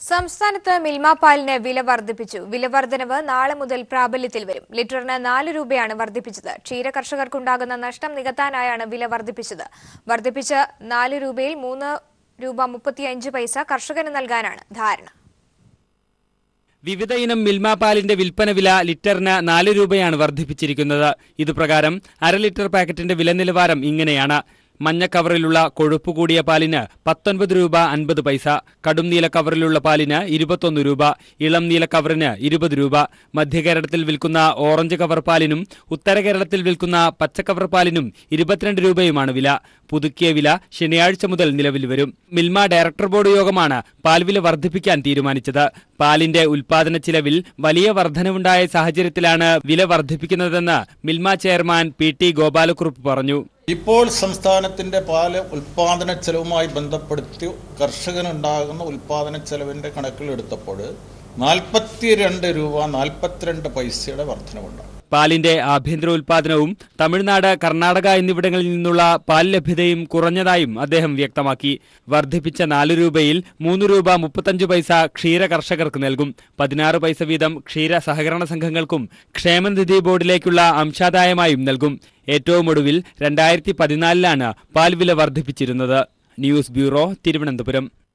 സംസ്ഥാനത്ത് മിൽമ വില വർദ്ധിപ്പിച്ചു. വില വർധനവ് നാളെ മുതൽ പ്രാബല്യത്തിൽ വരും. ലിറ്ററിന് നാല് രൂപയാണ് വർദ്ധിപ്പിച്ചത്. ക്ഷീര കർഷകർക്കുണ്ടാകുന്ന നഷ്ടം നികത്താനായാണ് വില വർദ്ധിപ്പിച്ചത്. വർദ്ധിപ്പിച്ച നാല് രൂപയിൽ മൂന്ന് രൂപ മുപ്പത്തിയഞ്ച് പൈസ കർഷകന് നൽകാനാണ് ധാരണ. വിവിധ ഇനം മിൽമ വിൽപ്പന വില ലിറ്ററിന് നാല് രൂപയാണ് വർദ്ധിപ്പിച്ചിരിക്കുന്നത്. ഇതുപ്രകാരം അര ലിറ്റർ പാക്കറ്റിന്റെ വില നിലവാരം ഇങ്ങനെയാണ്. മഞ്ഞ കവറിലുള്ള കൊഴുപ്പ് കൂടിയ പാലിന് പത്തൊൻപത് രൂപ അൻപത് പൈസ കടും നീല കവറിലുള്ള പാലിന് ഇരുപത്തൊന്ന് രൂപ ഇളം നീല കവറിന് ഇരുപത് രൂപ. മധ്യകേരളത്തിൽ വിൽക്കുന്ന ഓറഞ്ച് കവർ പാലിനും ഉത്തര കേരളത്തിൽ വിൽക്കുന്ന പച്ചക്കവർ പാലിനും ഇരുപത്തിരണ്ട് രൂപയുമാണ് വില. പുതുക്കിയ വില ശനിയാഴ്ച മുതൽ നിലവിൽ വരും. മിൽമ ഡയറക്ടർ ബോർഡ് യോഗമാണ് പാൽവില വർദ്ധിപ്പിക്കാൻ തീരുമാനിച്ചത്. പാലിന്റെ ഉൽപാദന ചിലവിൽ വലിയ വർധനവുണ്ടായ സാഹചര്യത്തിലാണ് വില വർദ്ധിപ്പിക്കുന്നതെന്ന് Milma chairman P T Gopalakurup പറഞ്ഞു. ഇപ്പോൾ സംസ്ഥാനത്തിന്റെ പാൽ ഉൽപാദന ചെലവുമായി ബന്ധപ്പെടുത്തി കർഷകനുണ്ടാകുന്ന ഉൽപാദന ചെലവിന്റെ കണക്കിലെടുത്തപ്പോൾ നാൽപ്പത്തിരണ്ട് രൂപ നാൽപ്പത്തിരണ്ട് പൈസയുടെ വർധനവുണ്ടാകും. പാലിന്റെ ആഭ്യന്തര ഉൽപാദനവും തമിഴ്നാട് കർണാടക എന്നിവിടങ്ങളിൽ നിന്നുള്ള പാൽ ലഭ്യതയും കുറഞ്ഞതായും അദ്ദേഹം വ്യക്തമാക്കി. വർദ്ധിപ്പിച്ച നാല് രൂപയിൽ മൂന്ന് രൂപ മുപ്പത്തഞ്ച് പൈസ ക്ഷീര കർഷകർക്ക് നൽകും. പതിനാറ് പൈസ വീതം ക്ഷീര സഹകരണ സംഘങ്ങൾക്കും ക്ഷേമനിധി ബോർഡിലേക്കുള്ള അംശാദായമായും നൽകും. ഏറ്റവും ഒടുവിൽ രണ്ടായിരത്തി പതിനാലിലാണ് പാൽ വില വർദ്ധിപ്പിച്ചിരുന്നത്. News bureau Thiruvananthapuram.